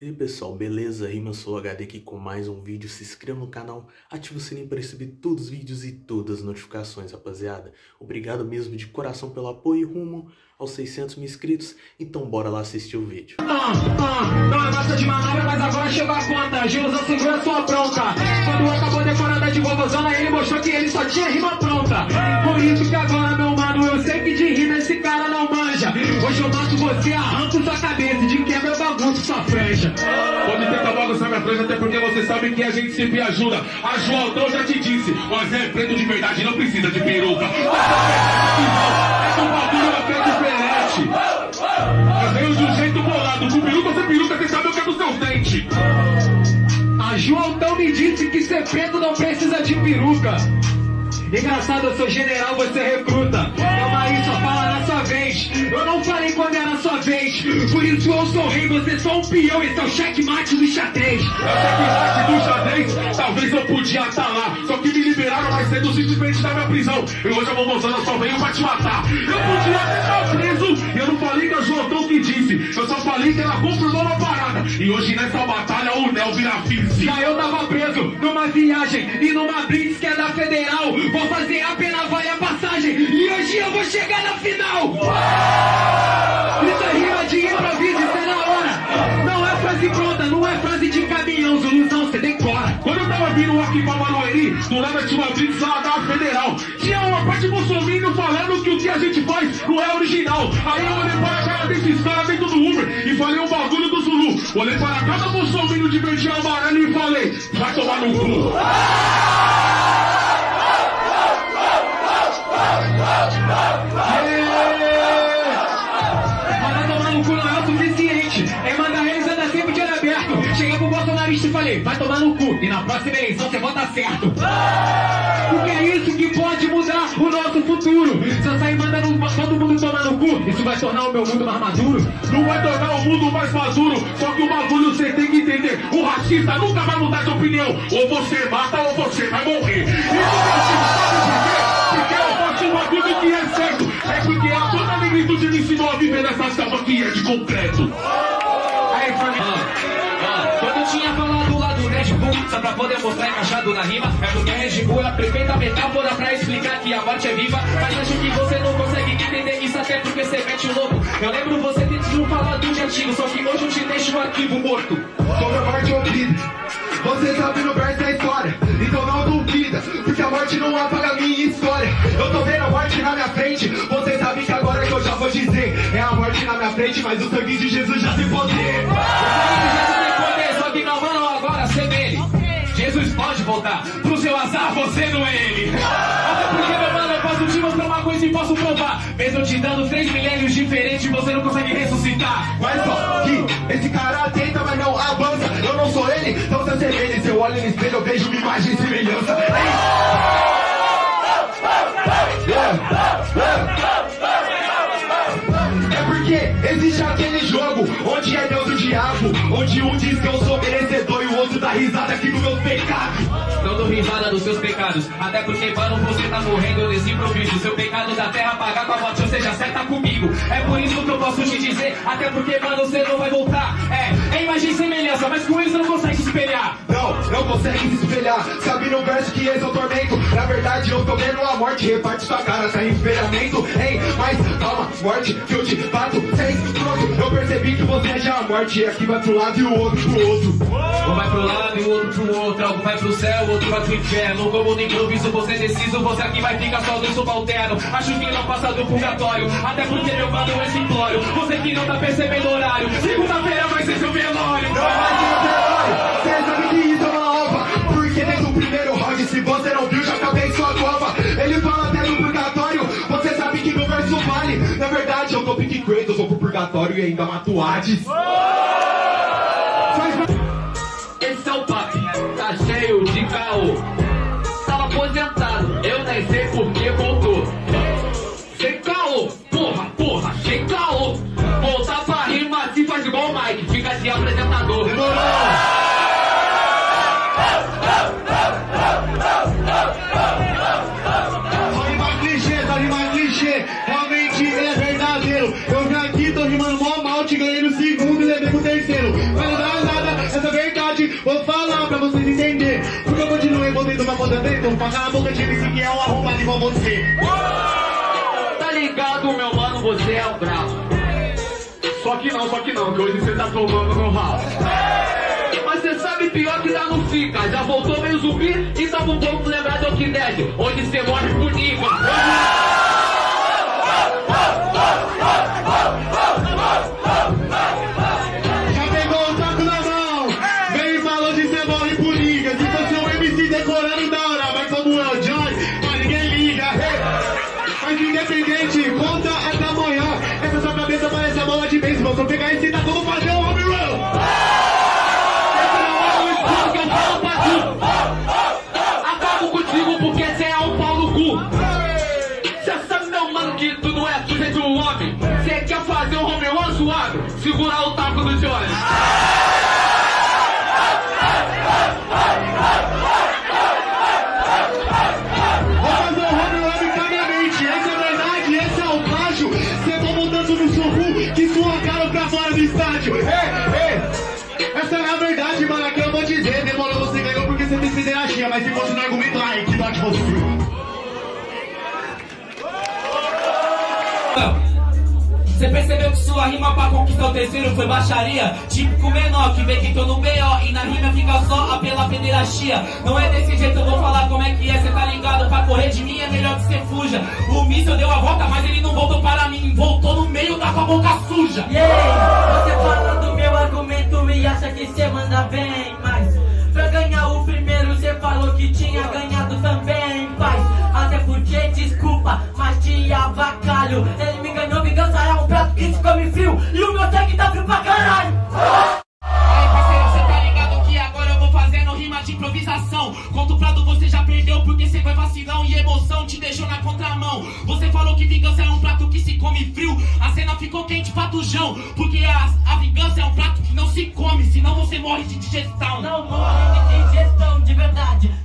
E aí pessoal, beleza? Rima sou HD aqui com mais um vídeo. Se inscreva no canal, ative o sininho para receber todos os vídeos e todas as notificações, rapaziada. Obrigado mesmo de coração pelo apoio rumo aos 600 mil inscritos. Então bora lá assistir o vídeo. Ah, ah, não é massa de manobra, mas agora chegou a conta. Gilson segura sua pronta. Quando acabou decorada de vovozona, ele mostrou que ele só tinha rima pronta. Por isso que agora, meu mano, eu sei que de rima esse cara não manja. Hoje eu mato você, arranco sua cabeça e de quebra franja. Pode tentar bagunçar minha franja, até porque você sabe que a gente sempre ajuda. A João Altão já te disse, mas é preto de verdade, não precisa de peruca. É um bagulho até diferente. Mas veio de um jeito bolado, com peruca sem peruca, você sabe o que é dos seus dentes. A João me disse que ser preto não precisa de peruca. Engraçado, eu sou general, você recruta. Calma aí, só fala na sua vez. Eu não falei quando era sua vez. Por isso eu sou rei, você é só um peão. Esse é o checkmate do xadrez. Checkmate do xadrez, talvez eu podia estar lá. Só que me liberaram mais cedo simplesmente da minha prisão. E hoje eu vou mostrando, eu só venho pra te matar. Eu podia estar preso, e eu não falei que a João que disse. Eu só falei que ela confirmou uma. E hoje nessa batalha o Nel vira vice. Já eu tava preso numa viagem e numa blitz que é da federal. Vou fazer a pena, vale a passagem. E hoje eu vou chegar na final. Isso é rima de improviso, isso é na hora. Não é frase pronta, não é frase de caminhão, Zuluzão, você decora. Vindo aqui pra Barueri, do tinha uma blitz lá da federal. Tinha uma parte bolsominion falando que o que a gente faz não é original. Aí eu olhei para a cara desses caras dentro do Uber e falei o bagulho do Zulu. Olhei para cada bolsominion de verde amarelo e falei, vai tomar no cu. Mandar pro bolsonarista e falei, vai tomar no cu. E na próxima eleição você vota certo. Porque é isso que pode mudar o nosso futuro. Se eu sair mandando todo mundo tomar no cu, isso vai tornar o meu mundo mais maduro. Não vai tornar o mundo mais maduro, só que o bagulho você tem que entender. O racista nunca vai mudar de opinião. Ou você mata ou você vai morrer. Que eu sabe? Porque eu faço um que é certo. É porque a toda negritude me ensinou a viver nessa selva que é de concreto. Aí, família. Só pra poder mostrar encaixado na rima, é porque a é a perfeita metáfora pra explicar que a morte é viva. Mas acho que você não consegue entender isso até porque você mete o louco. Eu lembro você tentando falar do de antigo, só que hoje eu te deixo o arquivo morto. Sobre a morte ouvida. Você sabe no verso da história, então não duvida, porque a morte não apaga a minha história. Eu tô vendo a morte na minha frente, você sabe que agora que eu já vou dizer, é a morte na minha frente, mas o sangue de Jesus já tem poder. Jesus tem poder, voltar, pro seu azar você não é ele. Até porque, meu mano, eu posso te mostrar uma coisa e posso provar. Mesmo te dando três milênios diferentes, você não consegue ressuscitar. Mas só que esse cara tenta, mas não avança. Eu não sou ele, então eu ser ele, se eu olho no espelho, eu vejo uma imagem e semelhança. É porque existe aquele jogo onde é Deus e o diabo, onde um diz que eu sou merecedor e o outro dá risada aqui no meu pecado. Não dou risada dos seus pecados. Até porque, mano, você tá morrendo nesse improviso. Seu pecado da terra pagar com a morte, você já acerta comigo. É por isso que eu posso te dizer. Até porque, mano, você não vai voltar. É, é imagem e semelhança, mas com isso não consegue se espelhar. Não, não consegue se espelhar. Sabe no verso que esse é o tormento. Na verdade, eu tô vendo a morte. Reparte sua cara, sem espelhamento. Hein, mas calma, morte, que eu te bato sem pronto. Eu percebi que você é já a morte. E aqui vai pro lado e o outro pro outro. Vai pro lado e o outro pro outro. Algo vai pro céu, o outro vai pro inferno. Como no improviso você é deciso, você aqui vai ficar só no subalterno. Acho que não passa do purgatório. Até porque, meu mano, é simplório. Você que não tá percebendo o horário. Segunda-feira vai ser seu velório. Você sabe que isso é uma ova Porque desde o primeiro round Se você não viu, já acabei sua cova Ele fala até do purgatório Você sabe que meu verso vale Na verdade, eu tô pique Kratos Eu vou pro purgatório e ainda mato Hades Faz cheio você. Tá ligado, meu mano, você é o brabo. Só que não, só que não, que hoje você tá tomando no rabo. Mas você sabe pior que dá no fica. Já voltou meio zumbi e tava um pouco lembrar de Walking Dead, onde você morre por nível. Segurar o taco do. Vou fazer um home run bicariamente. Essa é verdade, esse é o plágio. Cê toma tanto no soco que sua cara pra fora do estádio. Essa é a verdade, mano. Aqui eu vou dizer. Demorou, você ganhou porque você tem pederastia. Mas se fosse no argumento, ai, que de você. Você percebeu que sua rima pra conquistar o terceiro foi baixaria? Típico menor que vê que tô no B.O. e na rima fica só a pela pederastia. Não é desse jeito, eu vou falar como é que é, cê tá ligado? Pra correr de mim é melhor que cê fuja. O míssil deu a volta, mas ele não voltou para mim, voltou no meio da com a boca suja. Yeah, você fala do meu argumento e acha que cê manda bem, mas pra ganhar o primeiro cê falou que tinha ganhado também, paz. Porque, desculpa, mas te avacalho. Ele me ganhou, vingança é um prato que se come frio e o meu sangue tá frio pra caralho. Aí, parceiro, cê tá ligado que agora eu vou fazendo rima de improvisação. Conto o prato, você já perdeu porque cê foi vacilão e emoção te deixou na contramão. Você falou que vingança é um prato que se come frio. A cena ficou quente pra tujão. Porque a, a vingança é um prato que não se come, senão você morre de digestão. Não morre de digestão de verdade.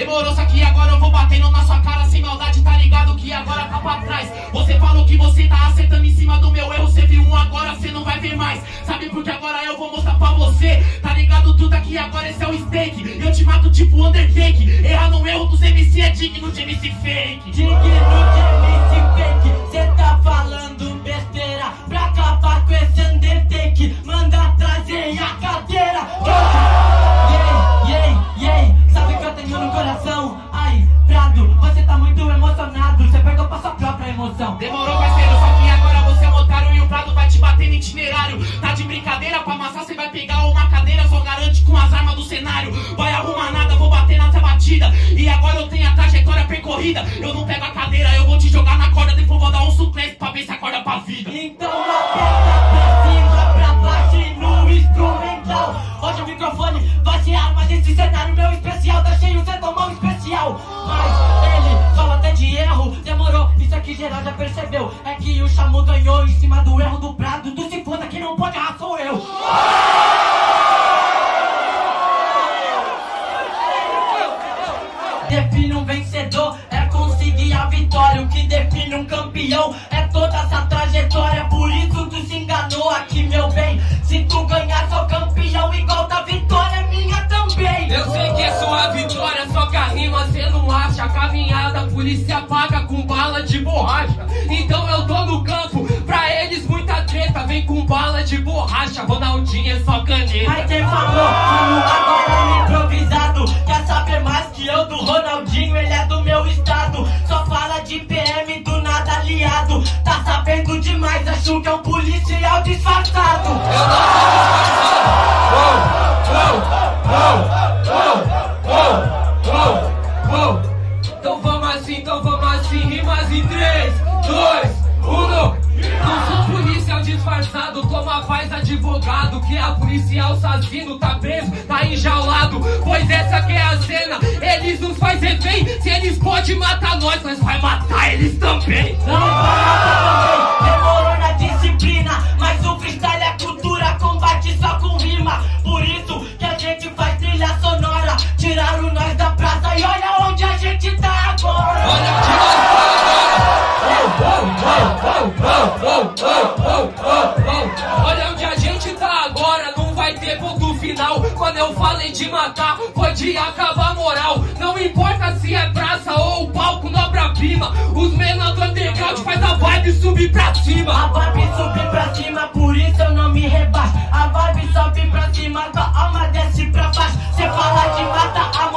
Demorou, só que agora eu vou batendo na sua cara sem maldade, tá ligado que agora tá pra trás. Você falou que você tá acertando em cima do meu erro, você viu um agora, você não vai ver mais. Sabe porque agora eu vou mostrar pra você, tá ligado tudo aqui agora, esse é o steak. Eu te mato tipo Undertake, errar no erro dos MC é digno de MC fake. Digno de Tá de brincadeira, pra amassar você vai pegar uma cadeira, só garante com as armas do cenário. Vai arrumar nada, vou bater nessa batida. E agora eu tenho a trajetória percorrida. Eu não pego a cadeira, eu vou te jogar na corda, depois vou dar um suplente pra ver se acorda pra vida. Então aperta pra cima, pra baixo e no instrumental Hoje o microfone vai ser arma desse cenário Meu especial tá cheio, cê tomou um especial Mas ele fala até de erro Demorou, isso aqui geral já percebeu É que o Chamu ganhou em cima do erro do Prado bala de borracha, Ronaldinho é só caneta. Mas quem falou, como agora é improvisado. Quer saber mais que eu do Ronaldinho, ele é do meu estado. Só fala de PM do nada aliado. Tá sabendo demais, acho que é um policial disfarçado. Então vamos assim, então vamos assim, rimas em 3, 2, 1. Disfarçado, toma paz advogado. Que a policial assassino tá preso, tá enjaulado. Pois essa que é a cena, eles nos faz refém. Se eles podem matar nós, nós vai matar eles também. Não vai também, demorou na disciplina Mas o freestyle de matar, foi de acabar moral. Não importa se é praça ou palco no obra-prima. Os menores do underground faz a vibe subir pra cima. A vibe sobe pra cima, por isso eu não me rebaixo. A vibe sobe pra cima, tua alma desce pra baixo. Cê fala de mata a